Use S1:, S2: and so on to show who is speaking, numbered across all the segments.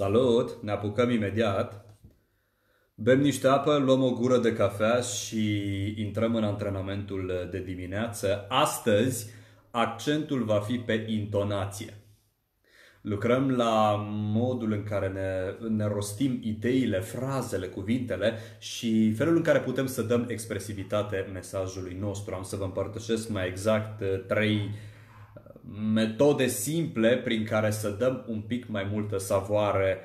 S1: Salut! Ne apucăm imediat. Bem niște apă, luăm o gură de cafea și intrăm în antrenamentul de dimineață. Astăzi, accentul va fi pe intonație. Lucrăm la modul în care ne, ne rostim ideile, frazele, cuvintele și felul în care putem să dăm expresivitate mesajului nostru. Am să vă împărtășesc mai exact uh, trei uh, metode simple prin care să dăm un pic mai multă savoare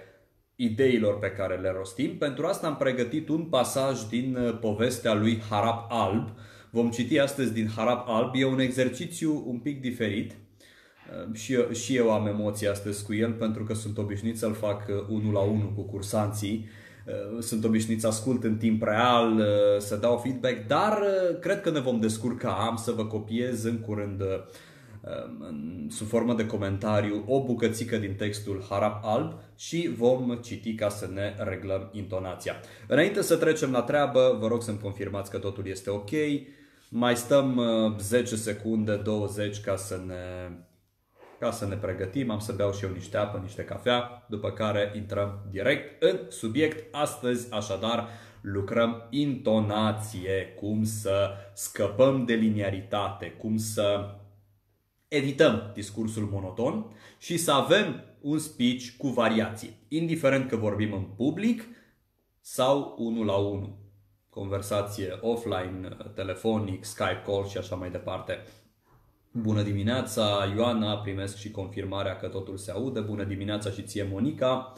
S1: ideilor pe care le rostim. Pentru asta am pregătit un pasaj din uh, povestea lui Harap Alb. Vom citi astăzi din Harap Alb. E un exercițiu un pic diferit Ehm, și eu, și eu am emoții astăzi cu el pentru că sunt obișnuit să-l fac uh, unul la unul cu cursanții. Ehm, sunt obișnuit să ascult în timp real, uh, să dau feedback, dar uh, cred că ne vom descurca. Am să vă copiez în curând ehm, sub formă de comentariu o bucățică din textul Harap Alb și vom citi ca să ne reglăm intonația. Înainte să trecem la treabă, vă rog să-mi confirmați că totul este ok. Mai stăm 10 secunde, 20 ca să ne ca să ne pregătim, am să beau și eu niște apă, niște cafea, după care intrăm direct în subiect. Astăzi, așadar, lucrăm intonație, cum să scăpăm de liniaritate, cum să evităm discursul monoton și să avem un speech cu variații, indiferent că vorbim în public sau unul la unul, conversație offline, telefonic, Skype call și așa mai departe. Bună dimineața, Ioana, primesc și confirmarea că totul se aude. Bună dimineața și ție, Monica.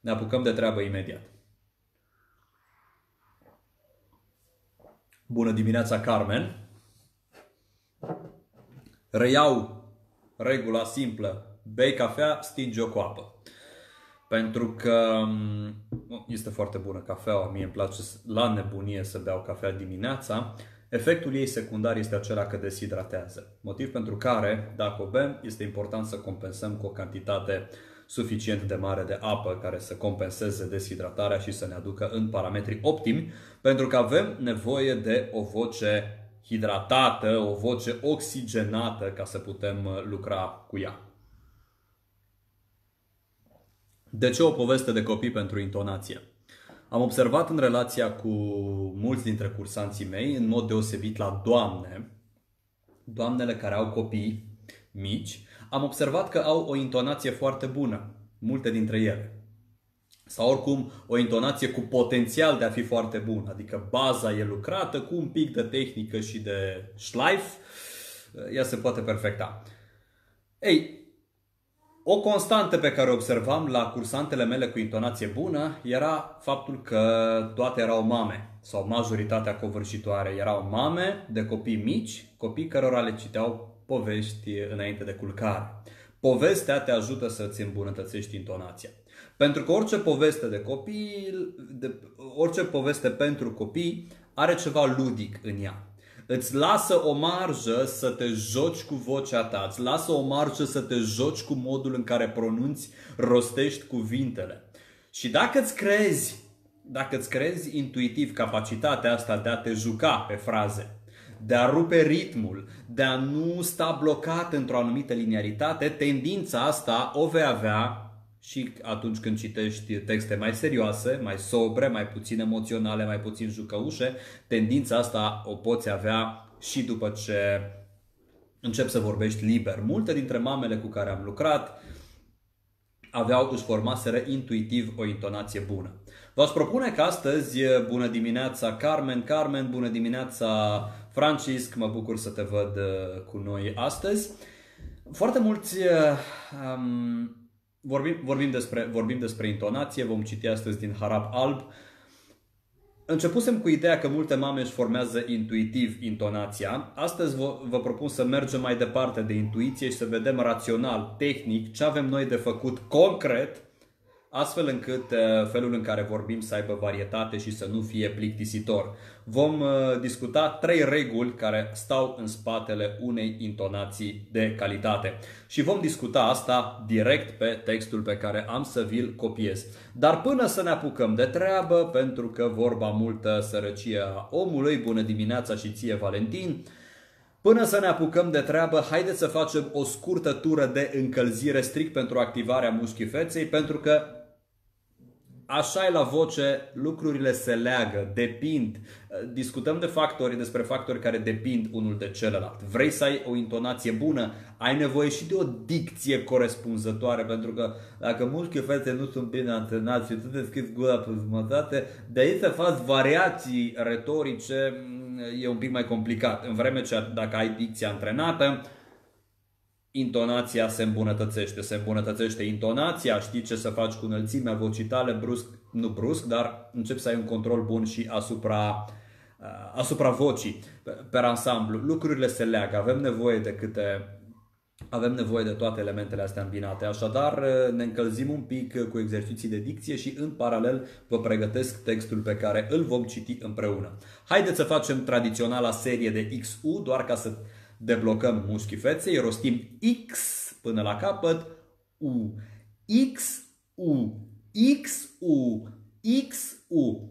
S1: Ne apucăm de treabă imediat. Bună dimineața, Carmen. Reiau regula simplă. Bei cafea, stinge-o cu apă. Pentru că mm, este foarte bună cafeaua, mie îmi place la nebunie să beau cafea dimineața Efectul ei secundar este acela că deshidratează. Motiv pentru care, dacă o bem, este important să compensăm cu o cantitate suficient de mare de apă care să compenseze deshidratarea și să ne aducă în parametri optimi, pentru că avem nevoie de o voce hidratată, o voce oxigenată ca să putem lucra cu ea. De ce o poveste de copii pentru intonație? Am observat în relația cu mulți dintre cursanții mei, în mod deosebit la doamne, doamnele care au copii mici, am observat că au o intonație foarte bună, multe dintre ele. Sau oricum o intonație cu potențial de a fi foarte bună, adică baza e lucrată cu un pic de tehnică și de schleif, ea se poate perfecta. Ei, o constantă pe care o observam la cursantele mele cu intonație bună era faptul că toate erau mame sau majoritatea covârșitoare erau mame de copii mici, copii cărora le citeau povești înainte de culcare. Povestea te ajută să-ți îmbunătățești intonația. Pentru că orice poveste de copii, de, orice poveste pentru copii are ceva ludic în ea îți lasă o marjă să te joci cu vocea ta, îți lasă o marjă să te joci cu modul în care pronunți, rostești cuvintele. Și dacă îți crezi, dacă îți crezi intuitiv capacitatea asta de a te juca pe fraze, de a rupe ritmul, de a nu sta blocat într-o anumită linearitate, tendința asta o vei avea și atunci când citești texte mai serioase, mai sobre, mai puțin emoționale, mai puțin jucăușe, tendința asta o poți avea și după ce începi să vorbești liber. Multe dintre mamele cu care am lucrat aveau, își formaseră intuitiv o intonație bună. V-aș propune că astăzi, bună dimineața Carmen, Carmen, bună dimineața Francisc, mă bucur să te văd uh, cu noi astăzi. Foarte mulți um, Vorbim, vorbim, despre, vorbim despre intonație, vom citi astăzi din Harap Alb. Începusem cu ideea că multe mame își formează intuitiv intonația. Astăzi vă, vă propun să mergem mai departe de intuiție și să vedem rațional, tehnic, ce avem noi de făcut concret astfel încât uh, felul în care vorbim să aibă varietate și să nu fie plictisitor. Vom uh, discuta trei reguli care stau în spatele unei intonații de calitate. Și vom discuta asta direct pe textul pe care am să vi-l copiez. Dar până să ne apucăm de treabă, pentru că vorba multă sărăcie a omului, bună dimineața și ție Valentin, Până să ne apucăm de treabă, haideți să facem o scurtă tură de încălzire strict pentru activarea mușchii feței, pentru că așa e la voce, lucrurile se leagă, depind. Discutăm de factori, despre factori care depind unul de celălalt. Vrei să ai o intonație bună, ai nevoie și de o dicție corespunzătoare, pentru că dacă mulți fete nu sunt bine antrenați și tu deschizi gura pe jumătate, de aici să faci variații retorice e un pic mai complicat. În vreme ce dacă ai dicția antrenată, intonația se îmbunătățește, se îmbunătățește intonația, știi ce să faci cu înălțimea vocii tale, brusc, nu brusc, dar începi să ai un control bun și asupra, uh, asupra vocii, pe ansamblu. Lucrurile se leagă, avem nevoie de câte avem nevoie de toate elementele astea îmbinate, așadar uh, ne încălzim un pic cu exerciții de dicție și în paralel vă pregătesc textul pe care îl vom citi împreună. Haideți să facem tradiționala serie de XU, doar ca să deblocăm mușchii feței, rostim X până la capăt, U, X, U, X, U, X, U.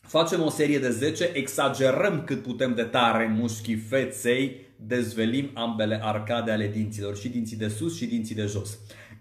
S1: Facem o serie de 10, exagerăm cât putem de tare mușchii feței, dezvelim ambele arcade ale dinților, și dinții de sus și dinții de jos.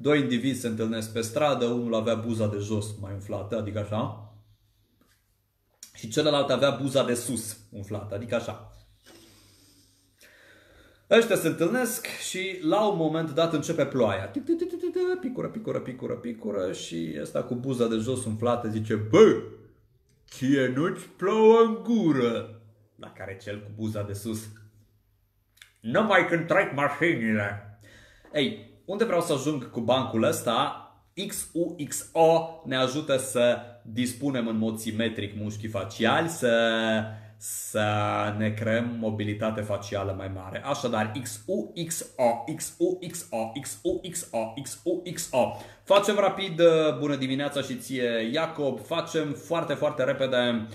S1: Doi indivizi se întâlnesc pe stradă, unul avea buza de jos mai umflată, adică așa, și celălalt avea buza de sus umflată, adică așa. Ăștia se întâlnesc și la un moment dat începe ploaia. Picură, picură, picură, picură și ăsta cu buza de jos umflată zice Bă, ție nu-ți plouă în gură? la care cel cu buza de sus. Numai când trec mașinile. Ei, unde vreau să ajung cu bancul ăsta? XUXO ne ajută să dispunem în mod simetric mușchii faciali, să, să ne creăm mobilitate facială mai mare. Așadar, XUXO, XUXO, XUXO, XUXO. Facem rapid, bună dimineața și ție, Iacob, facem foarte, foarte repede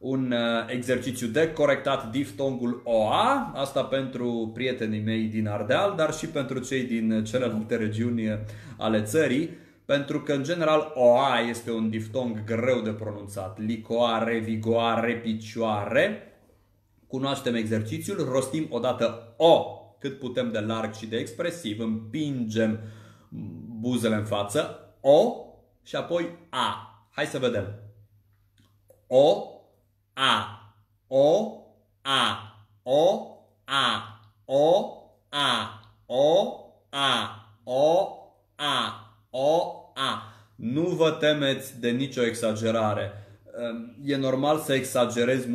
S1: un uh, exercițiu de corectat diftongul OA, asta pentru prietenii mei din Ardeal, dar și pentru cei din celelalte regiuni ale țării, pentru că în general OA este un diftong greu de pronunțat. Licoare, vigoare, picioare. Cunoaștem exercițiul, rostim odată O cât putem de larg și de expresiv, împingem buzele în față, O și apoi A. Hai să vedem. O, a, o, a, o, a, o, a, o, a, o, a, o, a. Nu vă temeți de nicio exagerare. E normal să exagerezi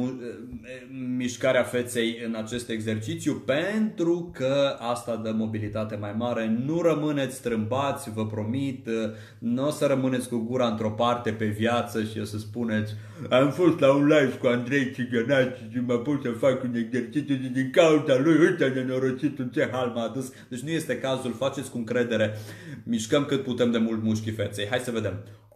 S1: mișcarea feței în acest exercițiu pentru că asta dă mobilitate mai mare. Nu rămâneți strâmbați, vă promit, nu o să rămâneți cu gura într-o parte pe viață și o să spuneți am fost la un live cu Andrei Țigănaci și mă pus să fac un exercițiu și din cauza lui ăsta nenorocit în ce hal m-a adus. Deci nu este cazul, faceți cu încredere, mișcăm cât putem de mult mușchii feței. Hai să vedem.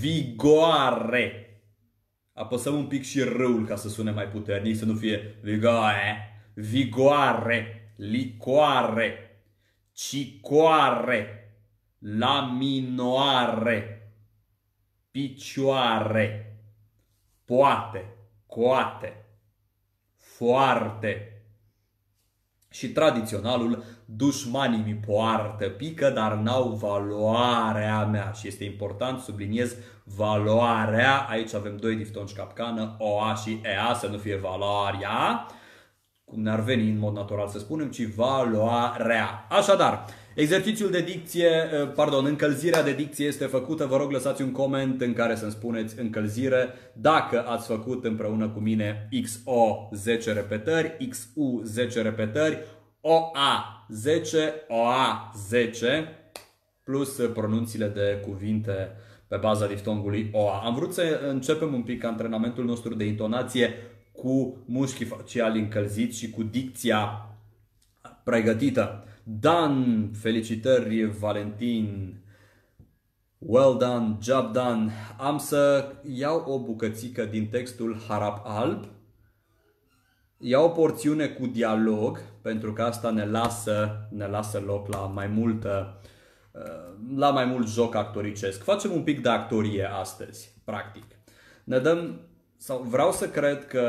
S1: vigoare. Apăsăm un pic și râul ca să sune mai puternic, să nu fie vigoare, vigoare, licoare, cicoare, laminoare, picioare, poate, coate, foarte. Și tradiționalul dușmanii mi poartă pică, dar n-au valoarea mea. Și este important, subliniez, valoarea. Aici avem doi diftongi capcană, OA și EA, să nu fie valoarea, cum ne-ar veni în mod natural să spunem, ci valoarea. Așadar, Exercițiul de dicție, uh, pardon, încălzirea de dicție este făcută. Vă rog lăsați un coment în care să-mi spuneți încălzire dacă ați făcut împreună cu mine XO 10 repetări, XU 10 repetări, OA 10, OA 10 plus pronunțiile de cuvinte pe baza diftongului OA. Am vrut să începem un pic antrenamentul nostru de intonație cu mușchii faciali încălziți și cu dicția pregătită. Dan, felicitări Valentin, well done, job done. Am să iau o bucățică din textul Harap Alb, iau o porțiune cu dialog, pentru că asta ne lasă, ne lasă loc la mai multă la mai mult joc actoricesc. Facem un pic de actorie astăzi, practic. Ne dăm sau vreau să cred că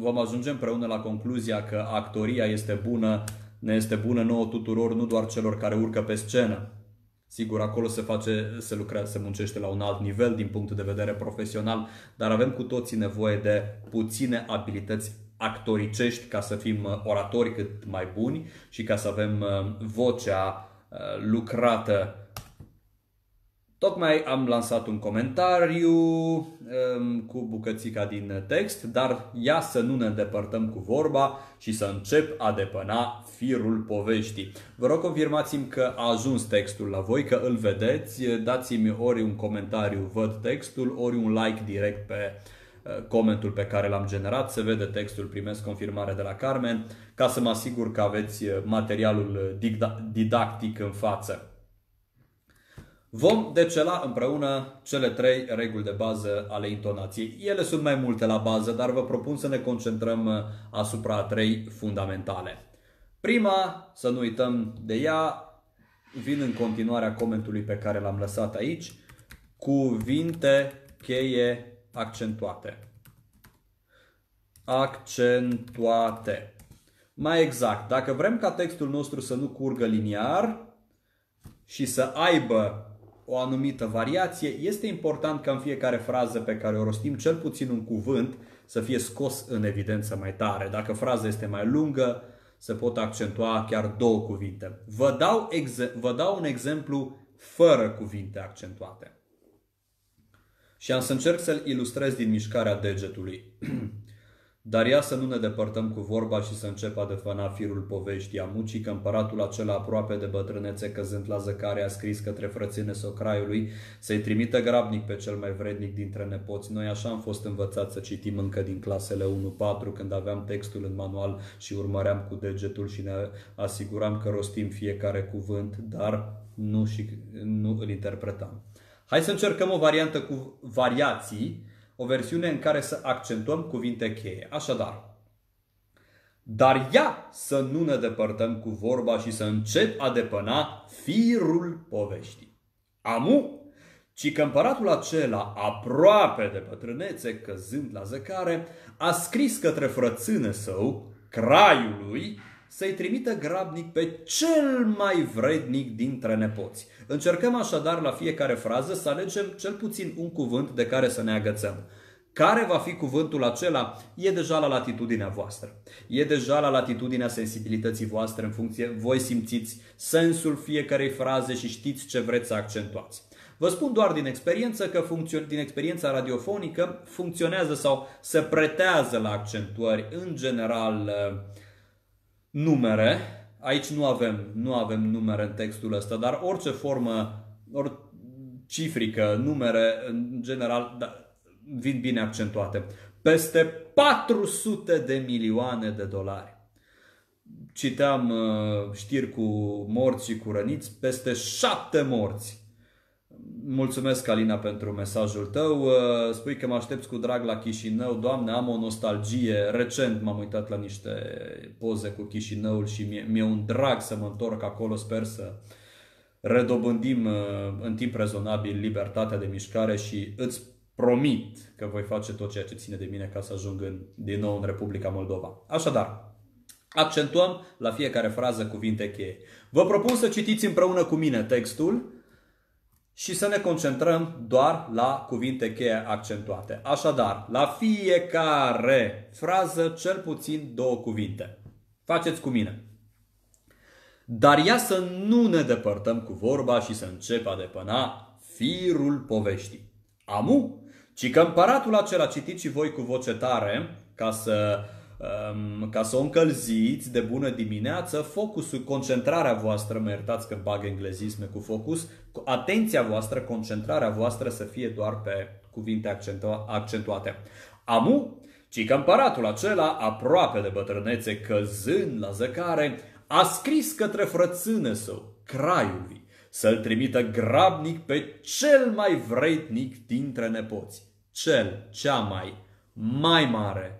S1: vom ajunge împreună la concluzia că actoria este bună, ne este bună nouă tuturor, nu doar celor care urcă pe scenă. Sigur, acolo se face, se lucrează, se muncește la un alt nivel din punct de vedere profesional, dar avem cu toții nevoie de puține abilități actoricești ca să fim oratori cât mai buni și ca să avem uh, vocea uh, lucrată Tocmai am lansat un comentariu um, cu bucățica din text, dar ia să nu ne depărtăm cu vorba și să încep a depăna firul poveștii. Vă rog confirmați-mi că a ajuns textul la voi, că îl vedeți, dați-mi ori un comentariu, văd textul, ori un like direct pe uh, comentul pe care l-am generat, se vede textul, primesc confirmare de la Carmen, ca să mă asigur că aveți materialul didactic în față. Vom decela împreună cele trei reguli de bază ale intonației. Ele sunt mai multe la bază, dar vă propun să ne concentrăm uh, asupra trei fundamentale. Prima, să nu uităm de ea, vin în continuarea comentului pe care l-am lăsat aici, cuvinte cheie accentuate. Accentuate. Mai exact, dacă vrem ca textul nostru să nu curgă liniar și să aibă o anumită variație, este important ca în fiecare frază pe care o rostim, cel puțin un cuvânt să fie scos în evidență mai tare. Dacă fraza este mai lungă, se pot accentua chiar două cuvinte. Vă dau, vă dau un exemplu fără cuvinte accentuate. Și am să încerc să-l ilustrez din mișcarea degetului. Dar ia să nu ne depărtăm cu vorba și să începă a defăna firul poveștii. Amucii că împăratul acela aproape de bătrânețe căzând la zăcare a scris către frăține socraiului să-i trimită grabnic pe cel mai vrednic dintre nepoți. Noi așa am fost învățați să citim încă din clasele 1-4 când aveam textul în manual și urmăream cu degetul și ne asiguram că rostim fiecare cuvânt, dar nu, și, nu îl interpretam. Hai să încercăm o variantă cu variații o versiune în care să accentuăm cuvinte cheie. Așadar, dar ia să nu ne depărtăm cu vorba și să încep a depăna firul poveștii. Amu, ci că împăratul acela, aproape de bătrânețe, căzând la zăcare, a scris către frățână său, craiului, să-i trimită grabnic pe cel mai vrednic dintre nepoți. Încercăm așadar la fiecare frază să alegem cel puțin un cuvânt de care să ne agățăm. Care va fi cuvântul acela e deja la latitudinea voastră. E deja la latitudinea sensibilității voastre în funcție, voi simțiți sensul fiecarei fraze și știți ce vreți să accentuați. Vă spun doar din experiență că din experiența radiofonică funcționează sau se pretează la accentuări în general numere. Aici nu avem, nu avem numere în textul ăsta, dar orice formă, ori cifrică, numere, în general, da, vin bine accentuate. Peste 400 de milioane de dolari. Citeam uh, știri cu morți și cu răniți, peste 7 morți. Mulțumesc, Alina, pentru mesajul tău. Uh, spui că mă aștepți cu drag la Chișinău. Doamne, am o nostalgie. Recent m-am uitat la niște poze cu Chișinăul și mi-e, mi un drag să mă întorc acolo. Sper să redobândim uh, în timp rezonabil libertatea de mișcare și îți promit că voi face tot ceea ce ține de mine ca să ajung în, din nou în Republica Moldova. Așadar, accentuăm la fiecare frază cuvinte cheie. Vă propun să citiți împreună cu mine textul și să ne concentrăm doar la cuvinte cheie accentuate. Așadar, la fiecare frază cel puțin două cuvinte. Faceți cu mine. Dar ia să nu ne depărtăm cu vorba și să începă a depăna firul poveștii. Amu, ci că împăratul acela citit și voi cu voce tare, ca să, um, ca să o încălziți de bună dimineață, focusul, concentrarea voastră, mă iertați că bag englezisme cu focus, atenția voastră, concentrarea voastră să fie doar pe cuvinte accentua, accentuate. Amu, ci că împăratul acela, aproape de bătrânețe, căzând la zăcare, a scris către frățână său, craiului, să-l trimită grabnic pe cel mai vrednic dintre nepoți. Cel, cea mai, mai mare.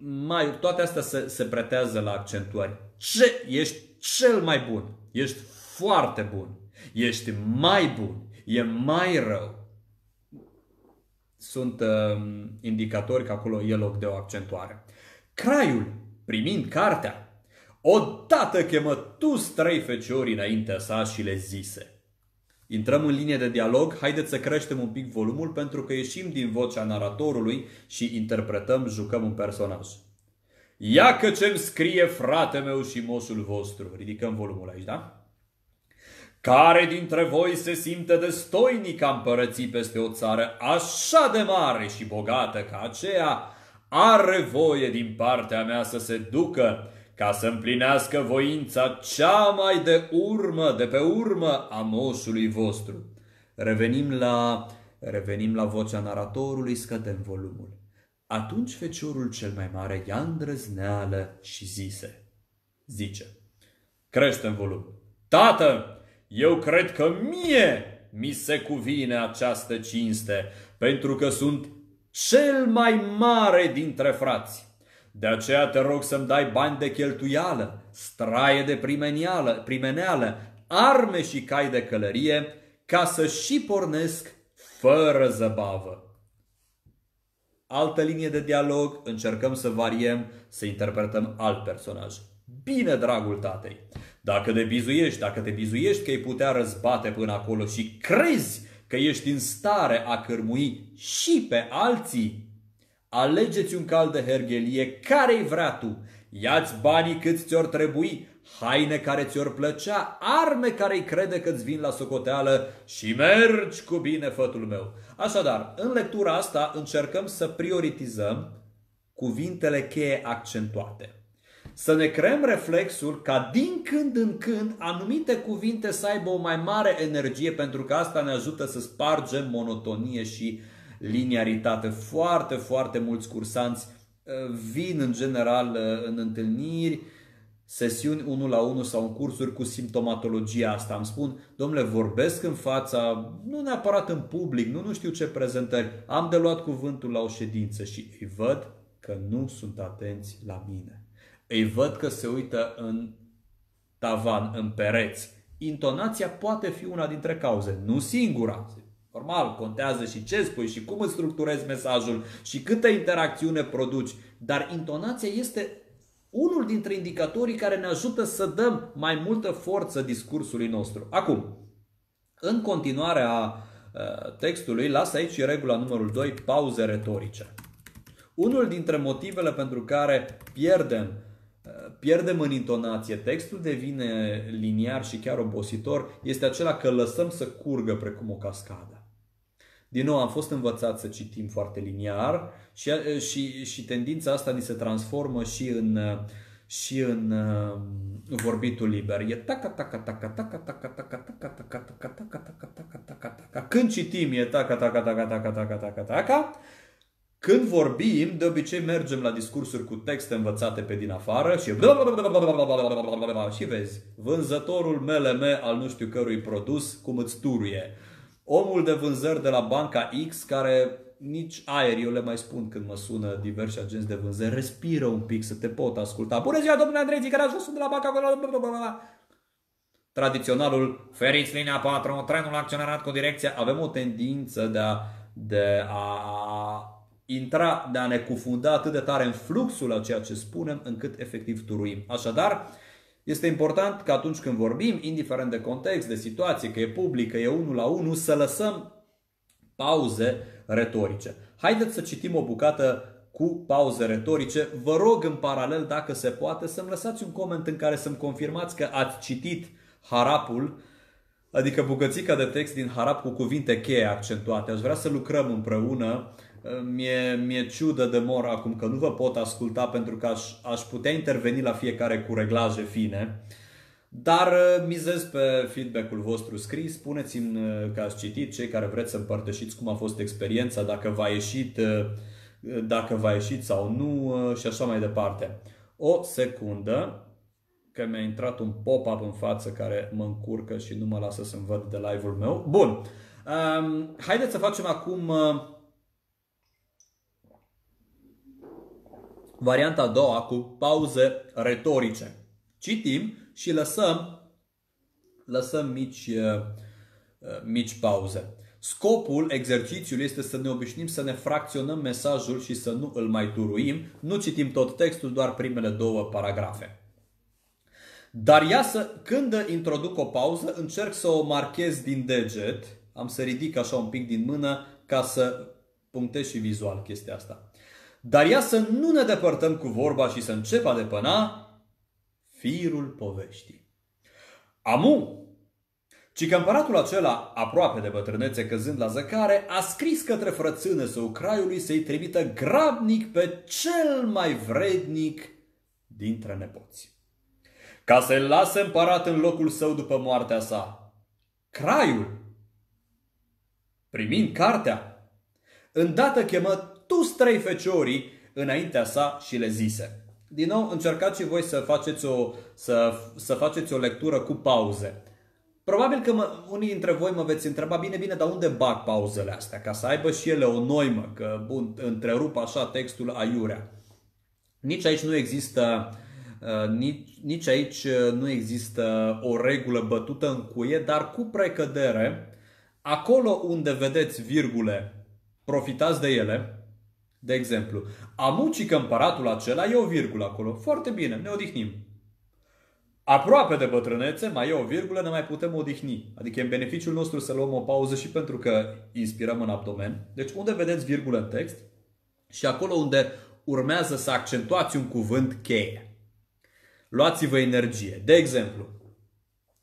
S1: Mai, toate astea se, se pretează la accentuări. Ce? Ești cel mai bun. Ești foarte bun. Ești mai bun. E mai rău. Sunt uh, indicatori că acolo e loc de o accentuare. Craiul, primind cartea, Odată chemă tu trei feciori înaintea sa și le zise. Intrăm în linie de dialog, haideți să creștem un pic volumul pentru că ieșim din vocea naratorului și interpretăm, jucăm un personaj. Ia că ce-mi scrie frate meu și moșul vostru. Ridicăm volumul aici, da? Care dintre voi se simte destoinic a împărăți peste o țară așa de mare și bogată ca aceea, are voie din partea mea să se ducă ca să împlinească voința cea mai de urmă, de pe urmă a moșului vostru. Revenim la, revenim la vocea naratorului, scădem volumul. Atunci feciorul cel mai mare ia îndrăzneală și zise, zice, crește în volum. Tată, eu cred că mie mi se cuvine această cinste, pentru că sunt cel mai mare dintre frați. De aceea te rog să-mi dai bani de cheltuială, straie de primenială, primeneală, arme și cai de călărie, ca să și pornesc fără zăbavă. Altă linie de dialog, încercăm să variem, să interpretăm alt personaj. Bine, dragul tatei, dacă te bizuiești, dacă te bizuiești că ai putea răzbate până acolo și crezi că ești în stare a cărmui și pe alții, Alegeți un cal de hergelie care-i vrea tu. Ia-ți banii cât ți-or trebui, haine care ți-or plăcea, arme care-i crede că-ți vin la socoteală și mergi cu bine, fătul meu. Așadar, în lectura asta încercăm să prioritizăm cuvintele cheie accentuate. Să ne creăm reflexul ca din când în când anumite cuvinte să aibă o mai mare energie pentru că asta ne ajută să spargem monotonie și uh, liniaritate. Foarte, foarte mulți cursanți uh, vin în general uh, în întâlniri, sesiuni 1 la 1 sau în cursuri cu simptomatologia asta. Îmi spun, domnule, vorbesc în fața, nu neapărat în public, nu, nu știu ce prezentări, am de luat cuvântul la o ședință și îi văd că nu sunt atenți la mine. Îi văd că se uită în tavan, în pereți. Intonația poate fi una dintre cauze, nu singura. Normal, contează și ce spui și cum îți structurezi mesajul și câtă interacțiune produci, dar intonația este unul dintre indicatorii care ne ajută să dăm mai multă forță discursului nostru. Acum, în continuarea textului, las aici regula numărul 2, pauze retorice. Unul dintre motivele pentru care pierdem, pierdem în intonație, textul devine liniar și chiar obositor, este acela că lăsăm să curgă precum o cascadă. Din nou, am fost învățat să citim foarte liniar și, și, și tendința asta ni se transformă și în, și în vorbitul liber. E taca taca taca taca taca taca taca taca taca taca taca taca taca taca. Când citim e taca taca taca taca taca taca taca. Când vorbim, de obicei mergem la discursuri cu texte învățate pe din afară și și vezi, vânzătorul MLM al nu știu cărui produs cum îți turuie omul de vânzări de la banca X care nici aer, eu le mai spun când mă sună diversi agenți de vânzări, respiră un pic să te pot asculta. Bună ziua, domnule Andrei, care ați sunt de la banca Tradiționalul, feriți linia 4, trenul accelerat cu direcția. Avem o tendință de a, de a intra, de a ne cufunda atât de tare în fluxul a ceea ce spunem, încât efectiv turuim. Așadar, este important că atunci când vorbim, indiferent de context, de situație, că e public, că e unul la unul, să lăsăm pauze retorice. Haideți să citim o bucată cu pauze retorice. Vă rog în paralel, dacă se poate, să-mi lăsați un coment în care să-mi confirmați că ați citit harapul, adică bucățica de text din harap cu cuvinte cheie accentuate. Aș vrea să lucrăm împreună. Mi-e, mi-e ciudă de mor acum că nu vă pot asculta pentru că aș, aș putea interveni la fiecare cu reglaje fine. Dar uh, mizez pe feedback-ul vostru scris, spuneți-mi uh, că ați citit, cei care vreți să împărtășiți cum a fost experiența, dacă v-a ieșit, uh, dacă v-a ieșit sau nu și așa mai departe. O secundă, că mi-a intrat un pop-up în față care mă încurcă și nu mă lasă să-mi văd de live-ul meu. Bun, um, haideți să facem acum varianta a doua cu pauze retorice. Citim și lăsăm, lăsăm mici, uh, uh, mici pauze. Scopul exercițiului este să ne obișnim să ne fracționăm mesajul și să nu îl mai turuim. Nu citim tot textul, doar primele două paragrafe. Dar ia să, când introduc o pauză, încerc să o marchez din deget. Am să ridic așa un pic din mână ca să punctez și vizual chestia asta. Dar ia să nu ne depărtăm cu vorba și să încep a depăna firul poveștii. Amu, ci că împăratul acela, aproape de bătrânețe căzând la zăcare, a scris către frățână său craiului să-i trimită grabnic pe cel mai vrednic dintre nepoți. Ca să-l lase împărat în locul său după moartea sa. Craiul, primind cartea, îndată chemă tu trei feciorii înaintea sa și le zise – din nou, încercați și voi să faceți o, să, să faceți o lectură cu pauze. Probabil că mă, unii dintre voi mă veți întreba, bine, bine, dar unde bag pauzele astea? Ca să aibă și ele o noimă, că bun, întrerup așa textul aiurea. Nici aici nu există, uh, nici, nici aici nu există o regulă bătută în cuie, dar cu precădere, acolo unde vedeți virgule, profitați de ele, de exemplu, amuci că împăratul acela e o virgulă acolo. Foarte bine, ne odihnim. Aproape de bătrânețe, mai e o virgulă, ne mai putem odihni. Adică e în beneficiul nostru să luăm o pauză și pentru că inspirăm în abdomen. Deci unde vedeți virgulă în text și acolo unde urmează să accentuați un cuvânt cheie. Luați-vă energie. De exemplu,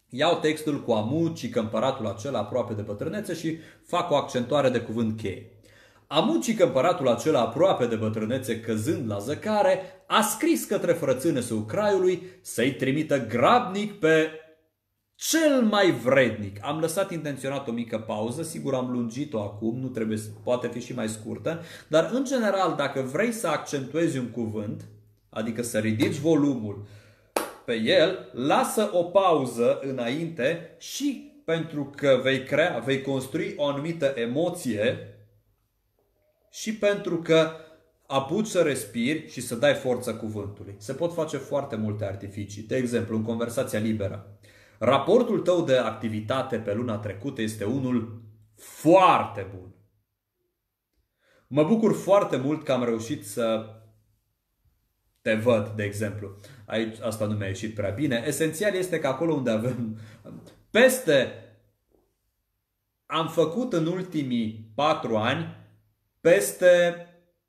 S1: iau textul cu amuci că împăratul acela aproape de bătrânețe și fac o accentuare de cuvânt cheie. Amuci că împăratul acela aproape de bătrânețe căzând la zăcare, a scris către frățâne său craiului să-i trimită grabnic pe cel mai vrednic. Am lăsat intenționat o mică pauză, sigur am lungit-o acum, nu trebuie, poate fi și mai scurtă, dar în general dacă vrei să accentuezi un cuvânt, adică să ridici volumul pe el, lasă o pauză înainte și pentru că vei crea, vei construi o anumită emoție și pentru că apuci să respiri și să dai forță cuvântului. Se pot face foarte multe artificii. De exemplu, în conversația liberă. Raportul tău de activitate pe luna trecută este unul foarte bun. Mă bucur foarte mult că am reușit să te văd, de exemplu. Aici asta nu mi-a ieșit prea bine. Esențial este că acolo unde avem peste am făcut în ultimii patru ani peste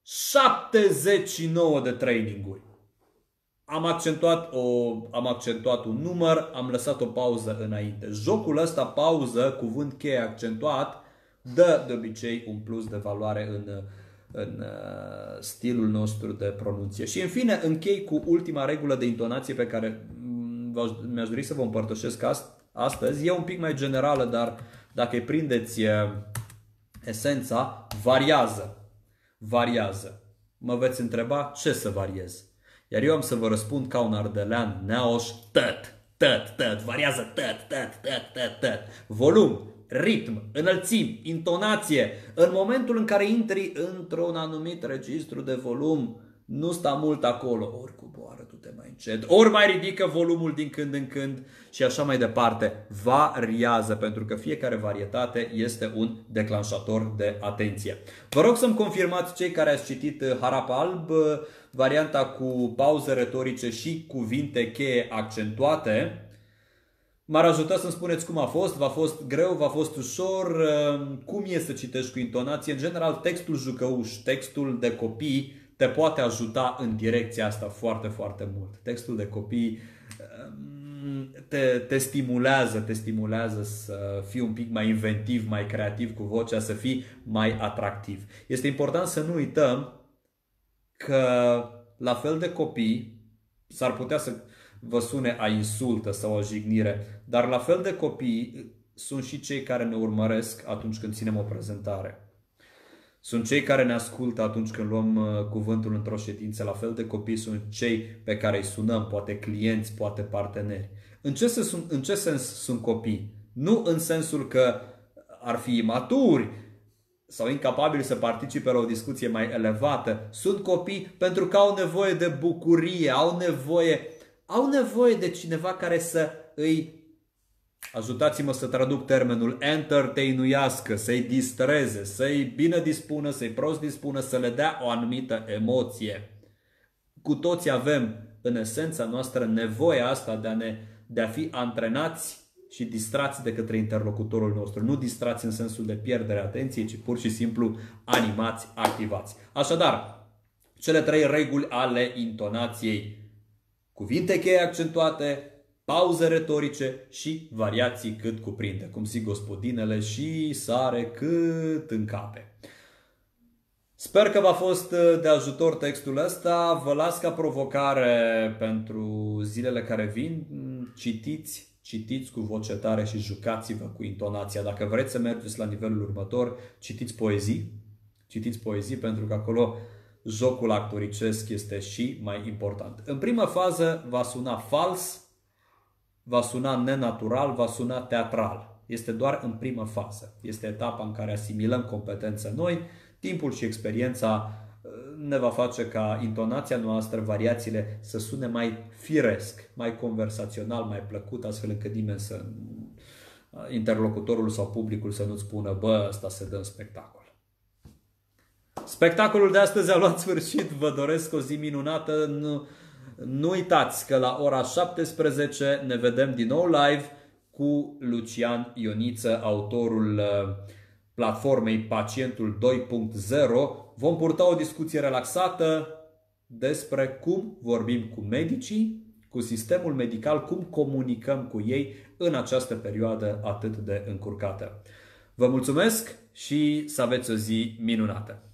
S1: 79 de traininguri. Am accentuat, o, am accentuat un număr, am lăsat o pauză înainte. Jocul ăsta, pauză, cuvânt cheie accentuat, dă de obicei un plus de valoare în, în uh, stilul nostru de pronunție. Și în fine, închei cu ultima regulă de intonație pe care mm, mi-aș dori să vă împărtășesc astăzi. E un pic mai generală, dar dacă îi prindeți uh, esența variază. Variază. Mă veți întreba ce să variez. Iar eu am să vă răspund ca un ardelean neoș, tăt, tăt, tăt, variază tăt, tăt, tăt, tăt, tăt. Volum, ritm, înălțim, intonație. În momentul în care intri într-un anumit registru de volum, nu sta mult acolo, ori coboară tu-te mai încet, ori mai ridică volumul din când în când și așa mai departe. Variază, pentru că fiecare varietate este un declanșator de atenție. Vă rog să-mi confirmați cei care ați citit uh, Harap Alb, uh, varianta cu pauze retorice și cuvinte cheie accentuate. M-ar ajuta să-mi spuneți cum a fost, v-a fost greu, v-a fost ușor, uh, cum e să citești cu intonație. În general, textul jucăuș, textul de copii, te poate ajuta în direcția asta foarte, foarte mult. Textul de copii te, te stimulează, te stimulează să fii un pic mai inventiv, mai creativ cu vocea, să fii mai atractiv. Este important să nu uităm că la fel de copii s-ar putea să vă sune a insultă sau a jignire, dar la fel de copii sunt și cei care ne urmăresc atunci când ținem o prezentare. Sunt cei care ne ascultă atunci când luăm uh, cuvântul într-o ședință. La fel de copii sunt cei pe care îi sunăm, poate clienți, poate parteneri. În ce, sens, în ce sens sunt copii? Nu în sensul că ar fi imaturi sau incapabili să participe la o discuție mai elevată. Sunt copii pentru că au nevoie de bucurie, au nevoie, au nevoie de cineva care să îi ajutați-mă să traduc termenul entertainuiască, să-i distreze, să-i bine dispună, să-i prost dispună, să le dea o anumită emoție. Cu toți avem în esența noastră nevoia asta de a, ne, de a fi antrenați și distrați de către interlocutorul nostru. Nu distrați în sensul de pierdere atenției, ci pur și simplu animați, activați. Așadar, cele trei reguli ale intonației. Cuvinte cheie accentuate, pauze retorice și variații cât cuprinde, cum zic gospodinele și sare cât încape. Sper că v-a fost uh, de ajutor textul ăsta. Vă las ca provocare pentru zilele care vin. Citiți, citiți cu voce tare și jucați-vă cu intonația. Dacă vreți să mergeți la nivelul următor, citiți poezii. Citiți poezii pentru că acolo jocul actoricesc este și mai important. În prima fază va suna fals, va suna nenatural, va suna teatral. Este doar în primă fază. Este etapa în care asimilăm competențe noi, timpul și experiența uh, ne va face ca intonația noastră, variațiile să sune mai firesc, mai conversațional, mai plăcut, astfel încât nimeni să uh, interlocutorul sau publicul să nu spună, bă, ăsta se dă în spectacol. Spectacolul de astăzi a luat sfârșit, vă doresc o zi minunată. Nu, nu uitați că la ora 17 ne vedem din nou live cu Lucian Ioniță, autorul uh, platformei Pacientul 2.0. Vom purta o discuție relaxată despre cum vorbim cu medicii, cu sistemul medical, cum comunicăm cu ei în această perioadă atât de încurcată. Vă mulțumesc și să aveți o zi minunată!